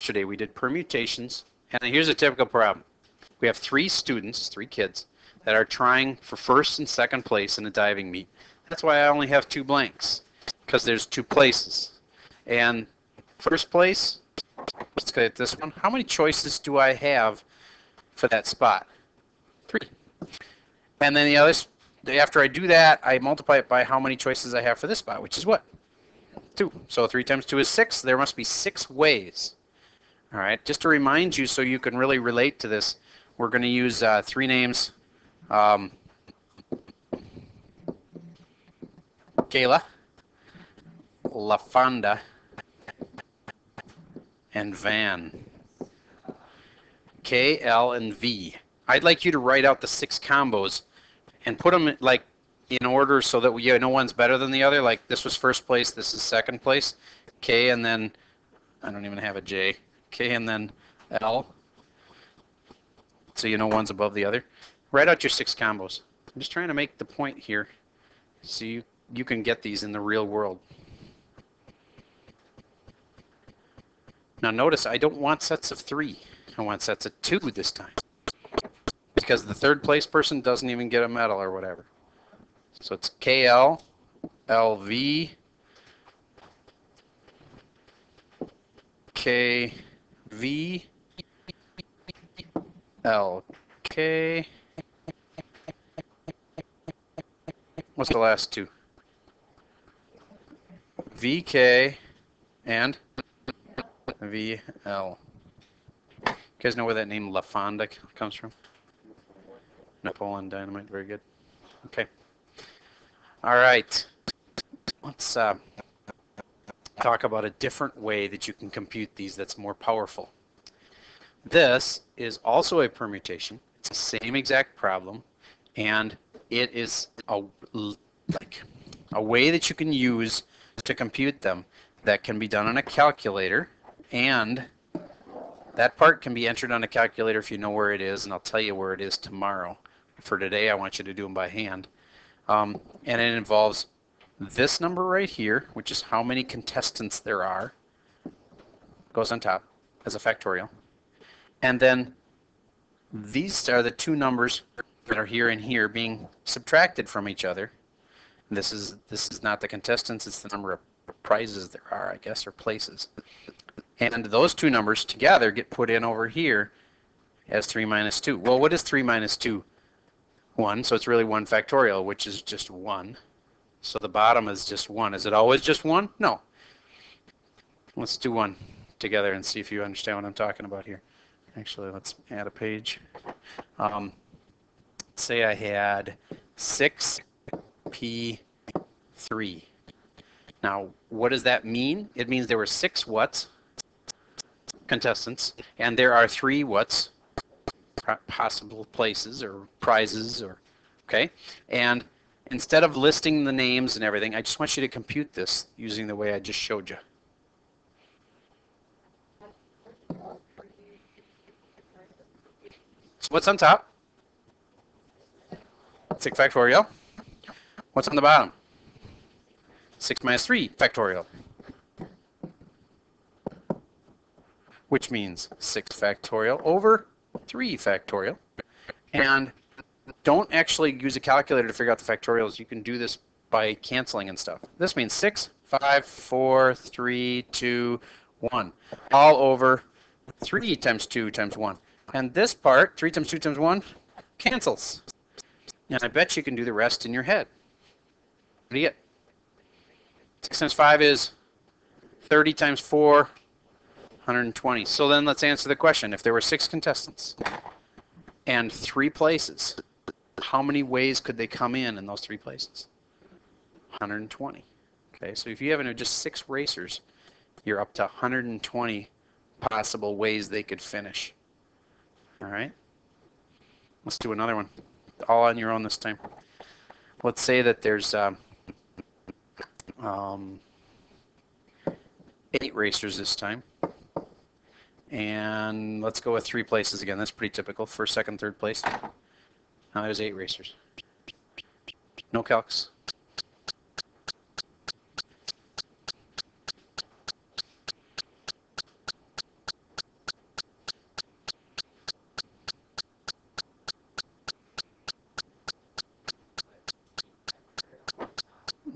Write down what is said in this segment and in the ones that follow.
yesterday we did permutations, and here's a typical problem. We have three students, three kids, that are trying for first and second place in a diving meet. That's why I only have two blanks, because there's two places. And first place, let's get this one. How many choices do I have for that spot? Three. And then the others, after I do that, I multiply it by how many choices I have for this spot, which is what? Two. So three times two is six. There must be six ways. All right, just to remind you so you can really relate to this, we're going to use uh, three names. Um, Kayla, LaFonda, and Van. K, L, and V. I'd like you to write out the six combos and put them like in order so that we, you know one's better than the other. Like this was first place, this is second place. K and then I don't even have a J. K and then L. So you know one's above the other. Write out your six combos. I'm just trying to make the point here so you, you can get these in the real world. Now notice I don't want sets of three. I want sets of two this time. Because the third place person doesn't even get a medal or whatever. So it's KL, LV, KV, LK. What's the last two? VK and VL. You guys know where that name LaFonda comes from? Napoleon Dynamite, very good. Okay. All right. Let's uh, talk about a different way that you can compute these that's more powerful. This is also a permutation. It's the same exact problem, and it is a like a way that you can use to compute them that can be done on a calculator and that part can be entered on a calculator if you know where it is, and I'll tell you where it is tomorrow. For today, I want you to do them by hand. Um, and it involves this number right here, which is how many contestants there are, goes on top as a factorial. And then these are the two numbers that are here and here being subtracted from each other. This is this is not the contestants, it's the number of prizes there are, I guess, or places. And those two numbers together get put in over here as 3 minus 2. Well, what is 3 minus 2? 1, so it's really 1 factorial, which is just 1. So the bottom is just 1. Is it always just 1? No. Let's do 1 together and see if you understand what I'm talking about here. Actually, let's add a page. Um, say I had 6p3. Now, what does that mean? It means there were six what's contestants, and there are three what's possible places or prizes or okay and instead of listing the names and everything I just want you to compute this using the way I just showed you. So what's on top? 6 factorial. What's on the bottom? 6 minus 3 factorial. Which means 6 factorial over 3 factorial. And don't actually use a calculator to figure out the factorials. You can do this by canceling and stuff. This means 6, 5, 4, 3, 2, 1. All over 3 times 2 times 1. And this part, 3 times 2 times 1, cancels. And I bet you can do the rest in your head. What do you get? 6 times 5 is 30 times 4, 120. So then let's answer the question. If there were six contestants and three places, how many ways could they come in in those three places? 120. Okay, so if you have just six racers, you're up to 120 possible ways they could finish. All right, let's do another one. All on your own this time. Let's say that there's um, um, eight racers this time. And let's go with three places again. That's pretty typical. First, second, third place. No, it was eight racers. No calcs.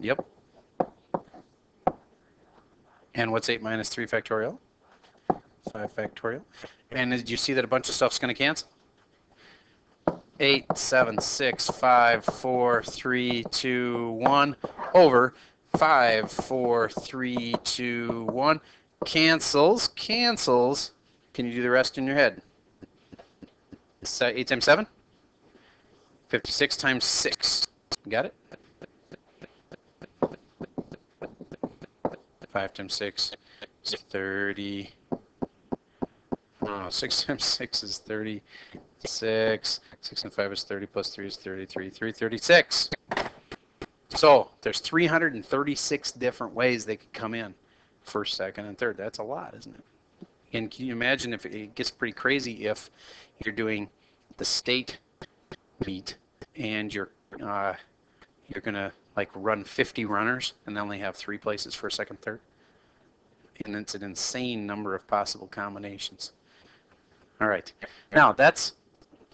Yep. And what's 8 minus 3 factorial? 5 factorial. And did you see that a bunch of stuff's going to cancel? 8, 7, 6, 5, 4, 3, 2, 1 over 5, 4, 3, 2, 1. Cancels, cancels. Can you do the rest in your head? Uh, 8 times 7? 56 times 6. Got it? 5 times 6 is 30. Oh, 6 times 6 is 36. 6 and 5 is 30 plus 3 is 33. 336. So there's 336 different ways they could come in. First, second, and third. That's a lot, isn't it? And can you imagine if it gets pretty crazy if you're doing the state meet and you're uh, you're gonna like run 50 runners and then only have three places for a second, third. And it's an insane number of possible combinations. All right, now that's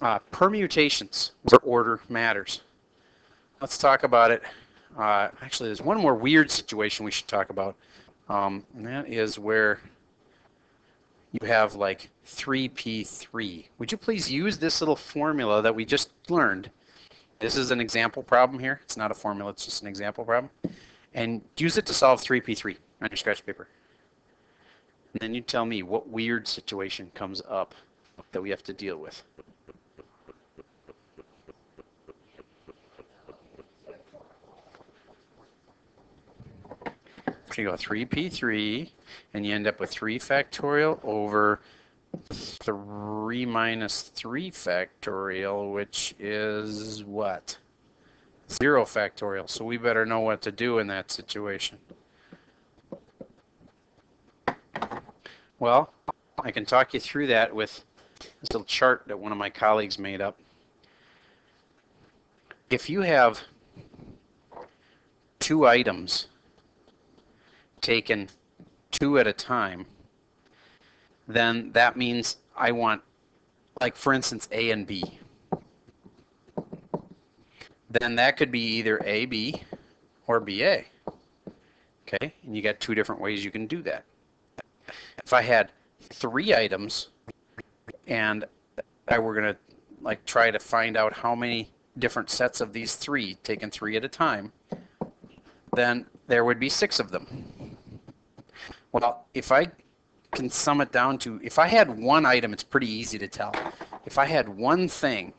uh, permutations where order matters. Let's talk about it. Uh, actually, there's one more weird situation we should talk about, um, and that is where you have like 3p3. Would you please use this little formula that we just learned? This is an example problem here. It's not a formula, it's just an example problem. And use it to solve 3p3 on your scratch paper. And then you tell me what weird situation comes up that we have to deal with. You go 3p3, and you end up with 3 factorial over 3 minus 3 factorial, which is what? 0 factorial. So we better know what to do in that situation. Well, I can talk you through that with this little chart that one of my colleagues made up. If you have two items taken two at a time, then that means I want, like for instance, A and B. Then that could be either AB or BA. Okay, and you got two different ways you can do that. If I had three items and I were going to like try to find out how many different sets of these three, taken three at a time, then there would be six of them. Well, if I can sum it down to, if I had one item, it's pretty easy to tell. If I had one thing,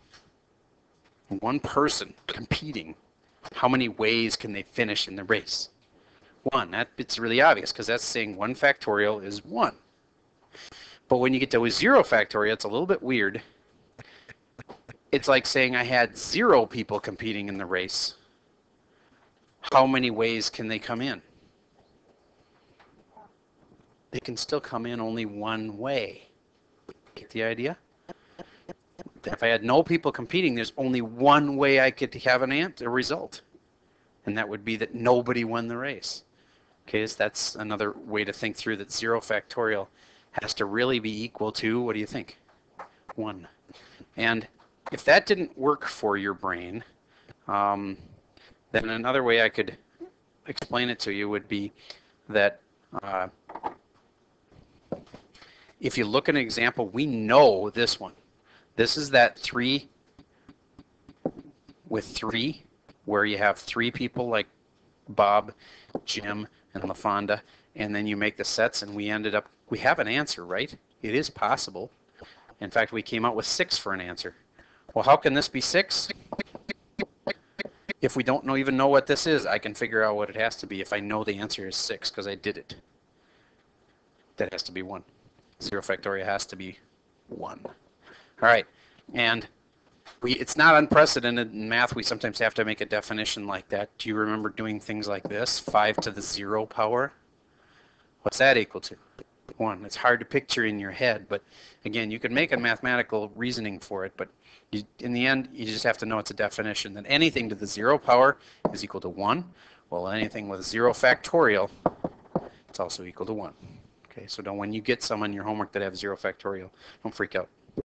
one person competing, how many ways can they finish in the race? One, that it's really obvious because that's saying one factorial is one. But when you get to a zero factorial, it's a little bit weird. It's like saying I had zero people competing in the race. How many ways can they come in? They can still come in only one way. Get the idea? If I had no people competing, there's only one way I could have an ant, a result. And that would be that nobody won the race. Okay, so that's another way to think through that zero factorial has to really be equal to, what do you think? One. And if that didn't work for your brain, um, then another way I could explain it to you would be that uh, if you look at an example, we know this one. This is that three with three, where you have three people like Bob, Jim, and LaFonda, and then you make the sets, and we ended up, we have an answer, right? It is possible. In fact, we came out with six for an answer. Well, how can this be six? If we don't know, even know what this is, I can figure out what it has to be if I know the answer is six, because I did it. That has to be one. 0 factorial has to be 1. All right, and we it's not unprecedented in math. We sometimes have to make a definition like that. Do you remember doing things like this? 5 to the 0 power? What's that equal to? 1. It's hard to picture in your head, but again, you can make a mathematical reasoning for it, but you, in the end, you just have to know it's a definition that anything to the 0 power is equal to 1. Well, anything with 0 factorial, it's also equal to 1. Okay, so don't when you get some on your homework that have zero factorial, don't freak out.